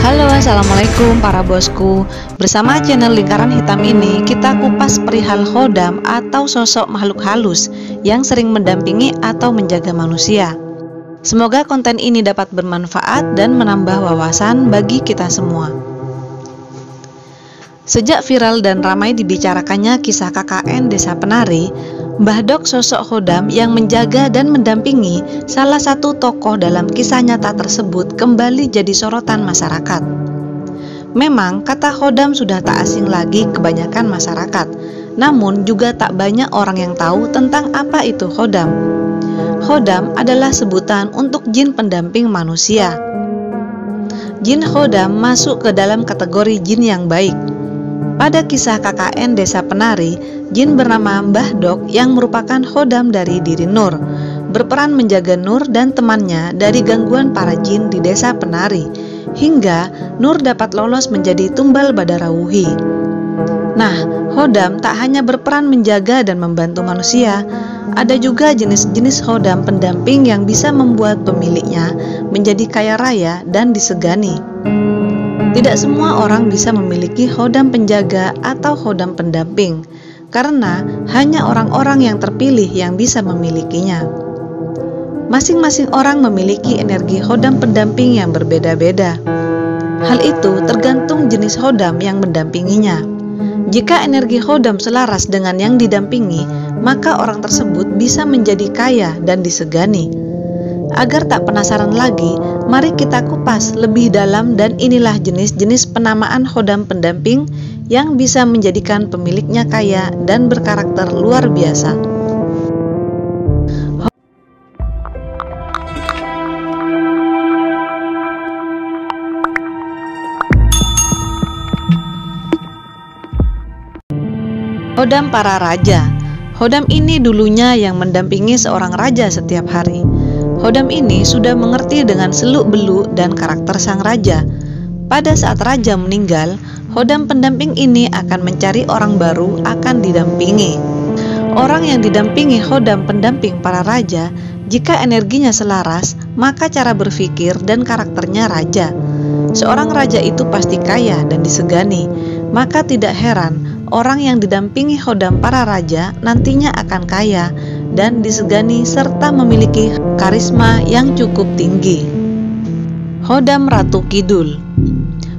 Halo Assalamualaikum para bosku. Bersama channel Lingkaran Hitam ini Kita kupas perihal khodam atau sosok makhluk halus Yang sering mendampingi atau menjaga manusia. Semoga konten ini dapat bermanfaat dan menambah wawasan bagi kita semua. Sejak viral dan ramai dibicarakannya kisah KKN Desa Penari Mbah Dok sosok Khodam yang menjaga dan mendampingi salah satu tokoh dalam kisah nyata tersebut kembali jadi sorotan masyarakat. Memang kata Khodam sudah tak asing lagi kebanyakan masyarakat, namun juga tak banyak orang yang tahu tentang apa itu Khodam. Khodam adalah sebutan untuk jin pendamping manusia. Jin Khodam masuk ke dalam kategori jin yang baik, pada kisah KKN Desa Penari, jin bernama Mbah Dok yang merupakan khodam dari diri Nur, berperan menjaga Nur dan temannya dari gangguan para jin di Desa Penari, hingga Nur dapat lolos menjadi tumbal Badarawuhi. Nah, Hodam tak hanya berperan menjaga dan membantu manusia, ada juga jenis-jenis Hodam pendamping yang bisa membuat pemiliknya menjadi kaya raya dan disegani. Tidak semua orang bisa memiliki hodam penjaga atau hodam pendamping, karena hanya orang-orang yang terpilih yang bisa memilikinya. Masing-masing orang memiliki energi hodam pendamping yang berbeda-beda. Hal itu tergantung jenis hodam yang mendampinginya. Jika energi hodam selaras dengan yang didampingi, maka orang tersebut bisa menjadi kaya dan disegani. Agar tak penasaran lagi, mari kita kupas lebih dalam dan inilah jenis-jenis penamaan hodam pendamping yang bisa menjadikan pemiliknya kaya dan berkarakter luar biasa. Hodam para raja Hodam ini dulunya yang mendampingi seorang raja setiap hari. Hodam ini sudah mengerti dengan seluk-beluk dan karakter sang raja. Pada saat raja meninggal, Hodam pendamping ini akan mencari orang baru akan didampingi. Orang yang didampingi Hodam pendamping para raja, jika energinya selaras, maka cara berpikir dan karakternya raja. Seorang raja itu pasti kaya dan disegani, maka tidak heran orang yang didampingi Hodam para raja nantinya akan kaya dan disegani serta memiliki karisma yang cukup tinggi. Hodam Ratu Kidul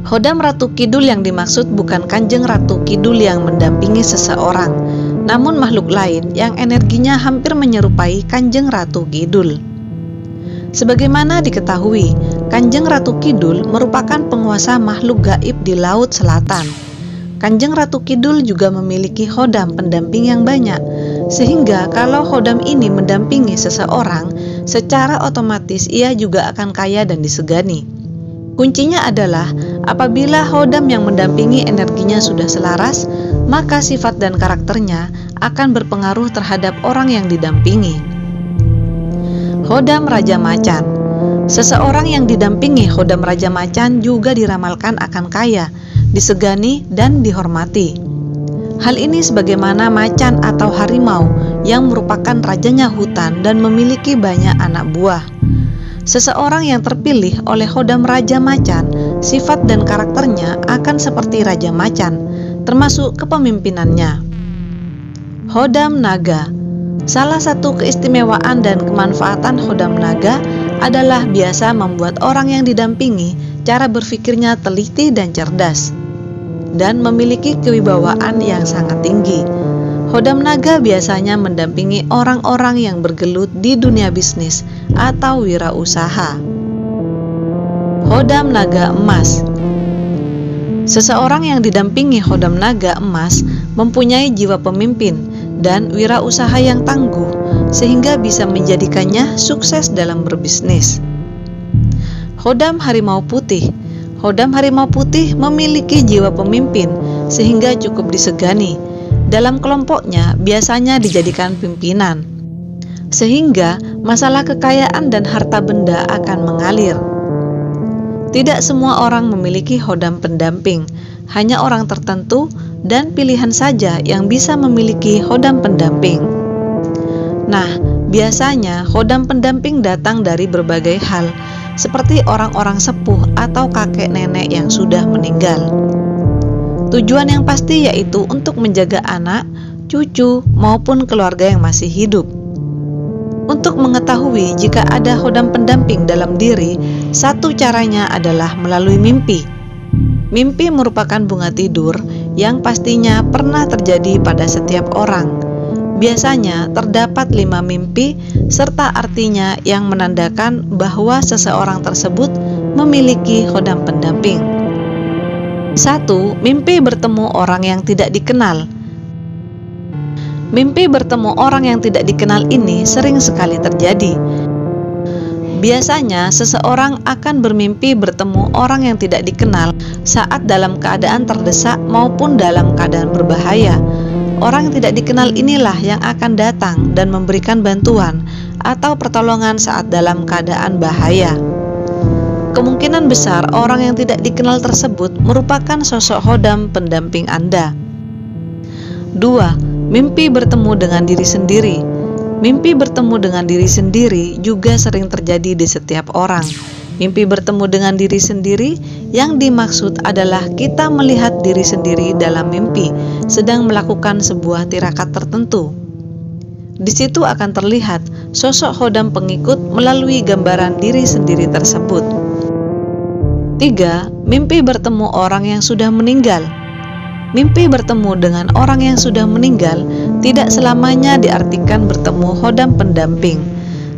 Hodam Ratu Kidul yang dimaksud bukan Kanjeng Ratu Kidul yang mendampingi seseorang, namun makhluk lain yang energinya hampir menyerupai Kanjeng Ratu Kidul. Sebagaimana diketahui, Kanjeng Ratu Kidul merupakan penguasa makhluk gaib di Laut Selatan. Kanjeng Ratu Kidul juga memiliki hodam pendamping yang banyak, sehingga kalau hodam ini mendampingi seseorang, secara otomatis ia juga akan kaya dan disegani. Kuncinya adalah apabila hodam yang mendampingi energinya sudah selaras, maka sifat dan karakternya akan berpengaruh terhadap orang yang didampingi. Hodam Raja Macan Seseorang yang didampingi hodam Raja Macan juga diramalkan akan kaya, disegani, dan dihormati. Hal ini sebagaimana macan atau harimau yang merupakan rajanya hutan dan memiliki banyak anak buah. Seseorang yang terpilih oleh Hodam Raja Macan, sifat dan karakternya akan seperti Raja Macan, termasuk kepemimpinannya. Hodam Naga Salah satu keistimewaan dan kemanfaatan Hodam Naga adalah biasa membuat orang yang didampingi cara berpikirnya teliti dan cerdas dan memiliki kewibawaan yang sangat tinggi. Hodam naga biasanya mendampingi orang-orang yang bergelut di dunia bisnis atau wirausaha. Hodam naga emas Seseorang yang didampingi hodam naga emas mempunyai jiwa pemimpin dan wirausaha yang tangguh sehingga bisa menjadikannya sukses dalam berbisnis. Hodam harimau putih Hodam Harimau Putih memiliki jiwa pemimpin sehingga cukup disegani. Dalam kelompoknya biasanya dijadikan pimpinan. Sehingga masalah kekayaan dan harta benda akan mengalir. Tidak semua orang memiliki hodam pendamping, hanya orang tertentu dan pilihan saja yang bisa memiliki hodam pendamping. Nah, Biasanya, khodam pendamping datang dari berbagai hal, seperti orang-orang sepuh atau kakek nenek yang sudah meninggal. Tujuan yang pasti yaitu untuk menjaga anak, cucu, maupun keluarga yang masih hidup. Untuk mengetahui jika ada khodam pendamping dalam diri, satu caranya adalah melalui mimpi. Mimpi merupakan bunga tidur yang pastinya pernah terjadi pada setiap orang. Biasanya terdapat lima mimpi serta artinya yang menandakan bahwa seseorang tersebut memiliki khodam pendamping. Satu, mimpi bertemu orang yang tidak dikenal. Mimpi bertemu orang yang tidak dikenal ini sering sekali terjadi. Biasanya, seseorang akan bermimpi bertemu orang yang tidak dikenal saat dalam keadaan terdesak maupun dalam keadaan berbahaya. Orang tidak dikenal inilah yang akan datang dan memberikan bantuan atau pertolongan saat dalam keadaan bahaya. Kemungkinan besar orang yang tidak dikenal tersebut merupakan sosok hodam pendamping Anda. 2 Mimpi bertemu dengan diri sendiri. Mimpi bertemu dengan diri sendiri juga sering terjadi di setiap orang. Mimpi bertemu dengan diri sendiri yang dimaksud adalah kita melihat diri sendiri dalam mimpi sedang melakukan sebuah tirakat tertentu. Di situ akan terlihat sosok hodam pengikut melalui gambaran diri sendiri tersebut. 3. Mimpi bertemu orang yang sudah meninggal. Mimpi bertemu dengan orang yang sudah meninggal tidak selamanya diartikan bertemu hodam pendamping.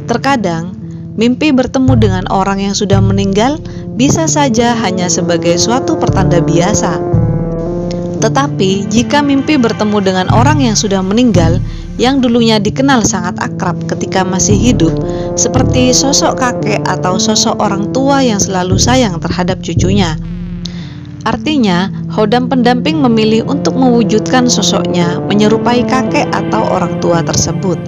Terkadang, mimpi bertemu dengan orang yang sudah meninggal bisa saja hanya sebagai suatu pertanda biasa. Tetapi, jika mimpi bertemu dengan orang yang sudah meninggal, yang dulunya dikenal sangat akrab ketika masih hidup, seperti sosok kakek atau sosok orang tua yang selalu sayang terhadap cucunya, Artinya, Hodam pendamping memilih untuk mewujudkan sosoknya menyerupai kakek atau orang tua tersebut.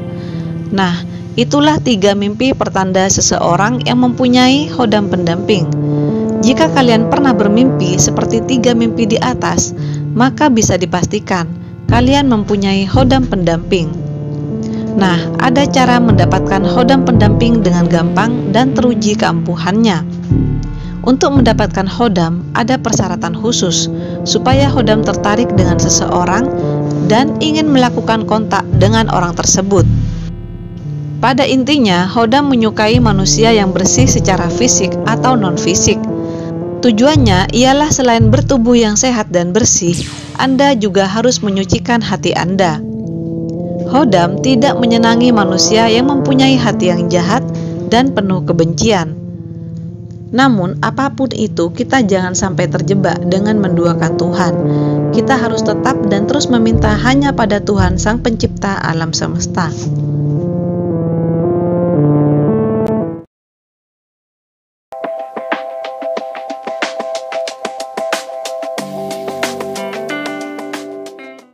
Nah, itulah tiga mimpi pertanda seseorang yang mempunyai Hodam pendamping. Jika kalian pernah bermimpi seperti tiga mimpi di atas, maka bisa dipastikan kalian mempunyai Hodam pendamping. Nah, ada cara mendapatkan Hodam pendamping dengan gampang dan teruji keampuhannya. Untuk mendapatkan hodam, ada persyaratan khusus supaya hodam tertarik dengan seseorang dan ingin melakukan kontak dengan orang tersebut. Pada intinya, hodam menyukai manusia yang bersih secara fisik atau non-fisik. Tujuannya ialah selain bertubuh yang sehat dan bersih, Anda juga harus menyucikan hati Anda. Hodam tidak menyenangi manusia yang mempunyai hati yang jahat dan penuh kebencian. Namun, apa pun itu, kita jangan sampai terjebak dengan menduakan Tuhan. Kita harus tetap dan terus meminta hanya pada Tuhan, Sang Pencipta alam semesta.